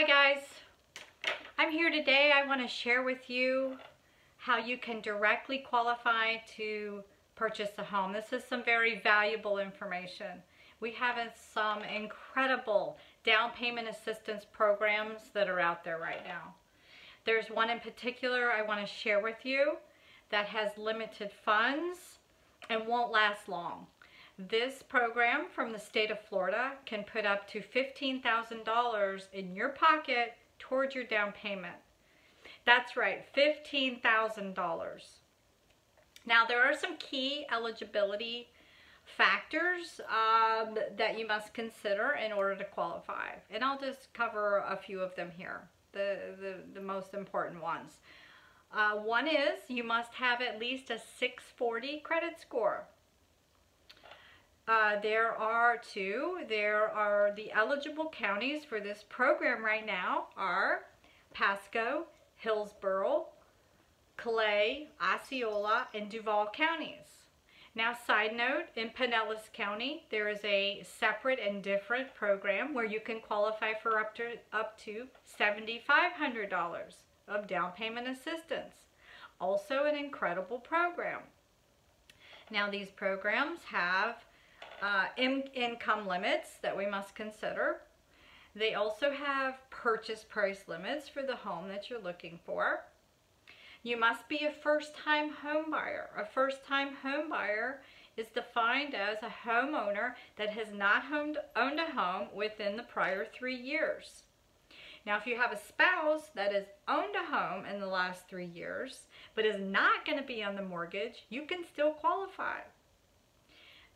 Hi guys, I'm here today. I want to share with you how you can directly qualify to purchase a home. This is some very valuable information. We have some incredible down payment assistance programs that are out there right now. There's one in particular I want to share with you that has limited funds and won't last long. This program from the state of Florida can put up to $15,000 in your pocket towards your down payment. That's right, $15,000. Now there are some key eligibility factors um, that you must consider in order to qualify. And I'll just cover a few of them here, the, the, the most important ones. Uh, one is you must have at least a 640 credit score. Uh, there are two. There are the eligible counties for this program right now are Pasco, Hillsborough, Clay, Osceola, and Duval counties. Now, side note, in Pinellas County, there is a separate and different program where you can qualify for up to, up to $7,500 of down payment assistance. Also an incredible program. Now, these programs have uh, in income limits that we must consider. They also have purchase price limits for the home that you're looking for. You must be a first-time home buyer. A first-time home buyer is defined as a homeowner that has not owned a home within the prior three years. Now, if you have a spouse that has owned a home in the last three years, but is not going to be on the mortgage, you can still qualify.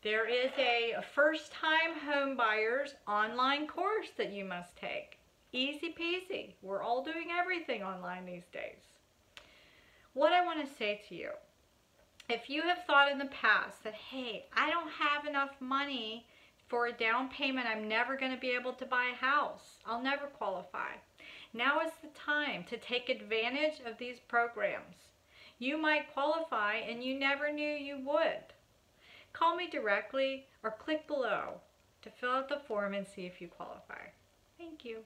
There is a first-time home buyers online course that you must take. Easy peasy. We're all doing everything online these days. What I want to say to you, if you have thought in the past that, hey, I don't have enough money for a down payment, I'm never going to be able to buy a house. I'll never qualify. Now is the time to take advantage of these programs. You might qualify and you never knew you would. Call me directly or click below to fill out the form and see if you qualify. Thank you.